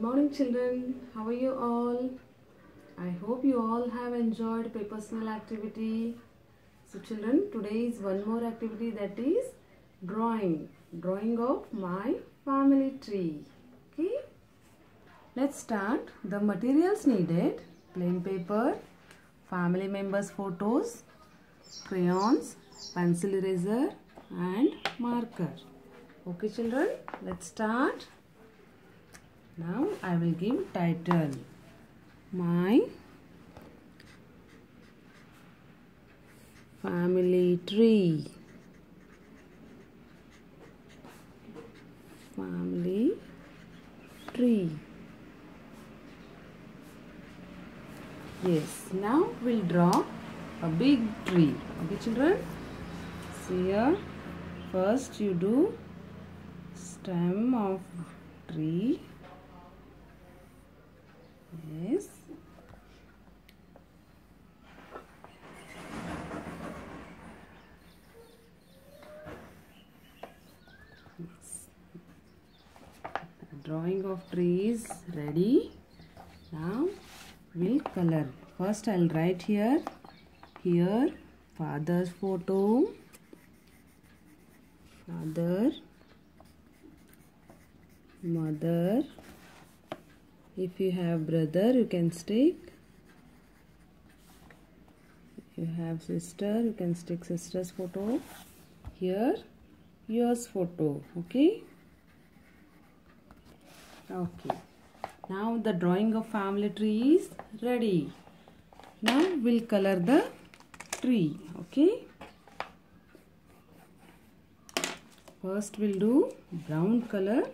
Good morning, children. How are you all? I hope you all have enjoyed paper snail activity. So, children, today is one more activity that is drawing. Drawing of my family tree. Okay. Let's start. The materials needed plain paper, family members' photos, crayons, pencil eraser, and marker. Okay, children, let's start. Now I will give title. My family tree. Family tree. Yes, now we'll draw a big tree. Okay, children? See here. First, you do stem of tree. Yes. Drawing of trees ready. Now we'll color. First I'll write here. Here father's photo. Father. Mother. If you have brother you can stick. If you have sister you can stick sister's photo. Here yours photo. Okay. Okay. Now the drawing of family tree is ready. Now we'll color the tree. Okay. First we'll do brown color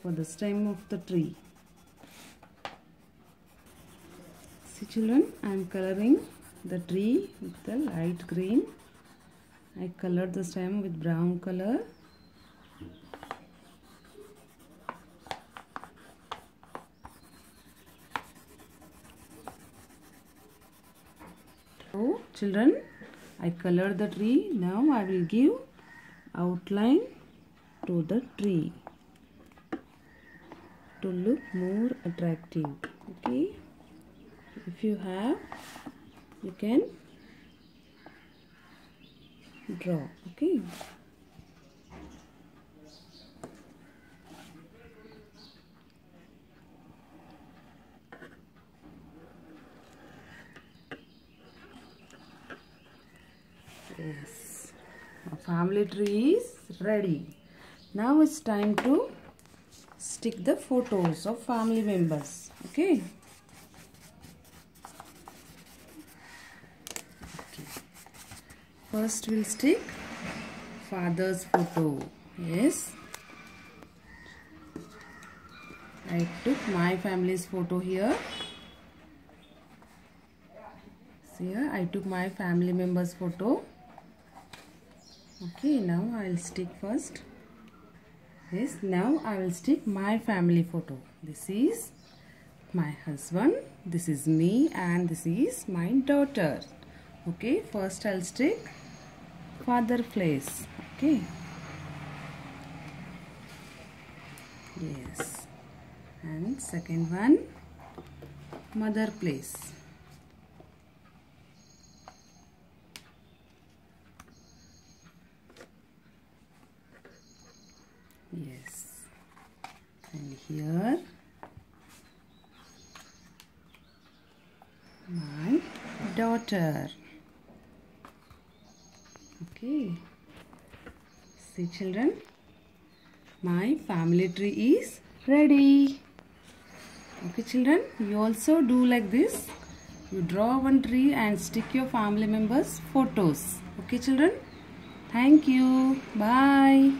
for the stem of the tree. See children, I am coloring the tree with the light green. I colored the stem with brown color. So children, I colored the tree. Now I will give outline to the tree to look more attractive. Okay. If you have, you can draw. Okay. Yes. Our family tree is ready. Now it's time to stick the photos of family members. Okay. okay. First we'll stick father's photo. Yes. I took my family's photo here. See here, I took my family members photo. Okay, now I will stick first. Yes, now I will stick my family photo. This is my husband, this is me and this is my daughter. Okay, first I'll stick father place. Okay. Yes. And second one, mother place. Yes. And here my daughter. Okay. See children, my family tree is ready. Okay children, you also do like this. You draw one tree and stick your family members photos. Okay children? Thank you. Bye.